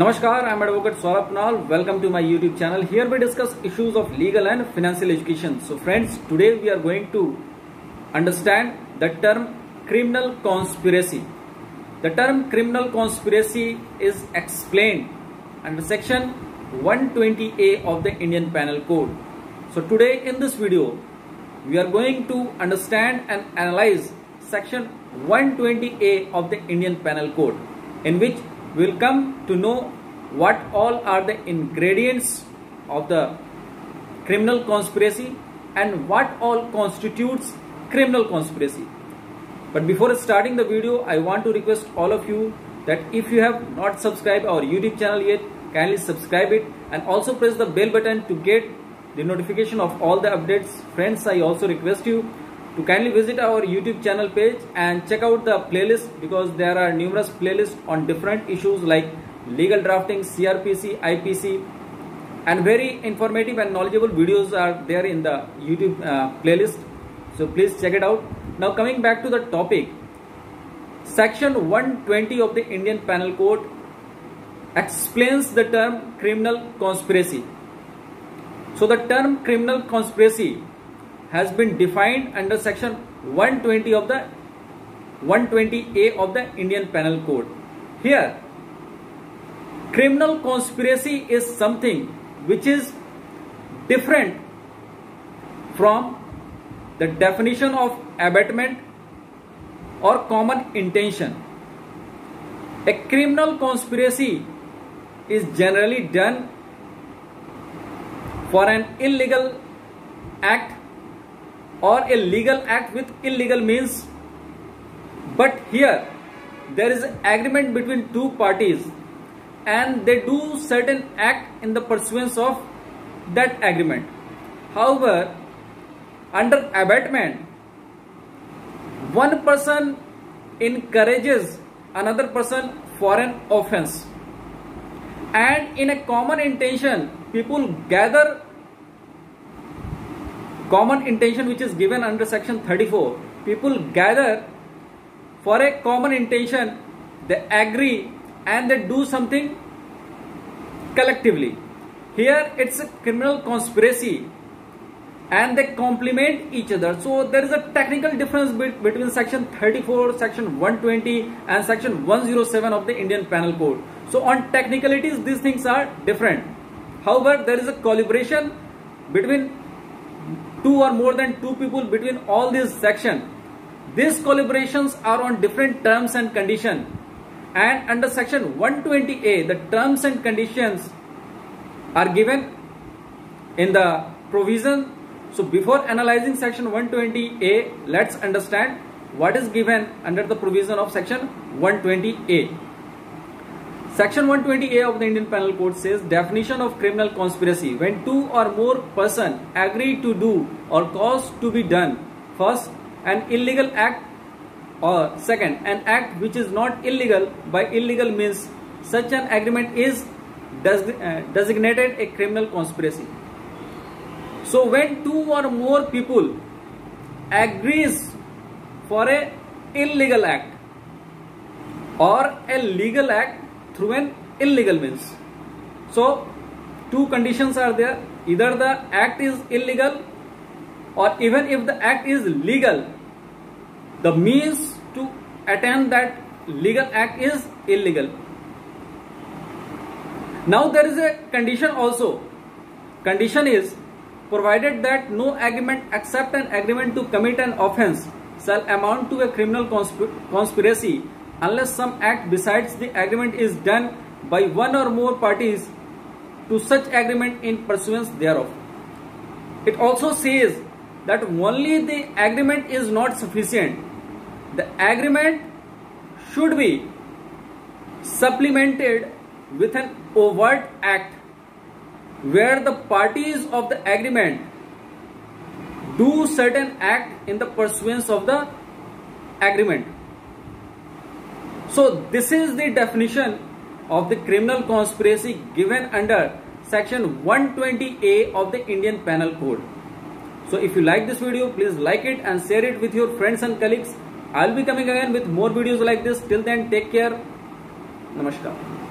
Namaskar, I am Advocate Saurabh Kunal. Welcome to my YouTube channel. Here we discuss issues of legal and financial education. So friends, today we are going to understand the term criminal conspiracy. The term criminal conspiracy is explained under section 120A of the Indian Penal Code. So today in this video, we are going to understand and analyze section 120A of the Indian Penal Code in which will come to know what all are the ingredients of the criminal conspiracy and what all constitutes criminal conspiracy. But before starting the video, I want to request all of you that if you have not subscribed our YouTube channel yet, kindly subscribe it and also press the bell button to get the notification of all the updates. Friends, I also request you to kindly visit our YouTube channel page and check out the playlist because there are numerous playlists on different issues like legal drafting, CRPC, IPC and very informative and knowledgeable videos are there in the YouTube uh, playlist. So please check it out. Now coming back to the topic, section 120 of the Indian Penal Code explains the term criminal conspiracy. So the term criminal conspiracy has been defined under section 120 of the 120A of the Indian Penal Code. Here, criminal conspiracy is something which is different from the definition of abetment or common intention. A criminal conspiracy is generally done for an illegal act or a legal act with illegal means. But here there is agreement between two parties and they do certain act in the pursuance of that agreement. However under abetment one person encourages another person for an offense. And in a common intention people gather common intention which is given under section 34 people gather for a common intention they agree and they do something collectively. Here it's a criminal conspiracy and they complement each other. So there is a technical difference between section 34 section 120 and section 107 of the indian penal code. So on technicalities these things are different. However there is a collaboration between two or more than two people between all these section. These collaborations are on different terms and conditions. And under section 120A, the terms and conditions are given in the provision. So before analyzing section 120A, let's understand what is given under the provision of section 120A. Section 120A of the Indian Penal Code says definition of criminal conspiracy when two or more person agree to do or cause to be done first an illegal act or second an act which is not illegal by illegal means such an agreement is uh, designated a criminal conspiracy. So when two or more people agrees for a illegal act or a legal act through an illegal means. So, two conditions are there. Either the act is illegal or even if the act is legal, the means to attain that legal act is illegal. Now there is a condition also. Condition is provided that no agreement except an agreement to commit an offense shall amount to a criminal conspiracy unless some act besides the agreement is done by one or more parties to such agreement in pursuance thereof. It also says that only the agreement is not sufficient. The agreement should be supplemented with an overt act where the parties of the agreement do certain act in the pursuance of the agreement. So this is the definition of the criminal conspiracy given under section 120A of the Indian Penal Code. So if you like this video, please like it and share it with your friends and colleagues. I'll be coming again with more videos like this. Till then, take care. Namaskar.